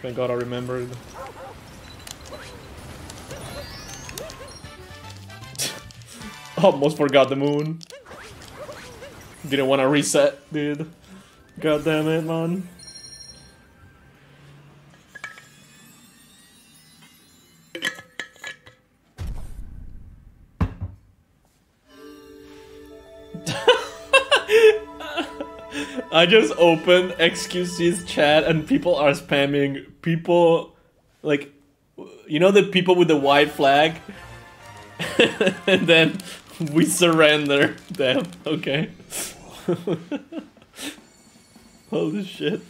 Thank god I remembered. Almost forgot the moon. Didn't want to reset, dude. God damn it, man. I just opened XQC's chat and people are spamming people like you know the people with the white flag? And then we surrender them okay? Holy shit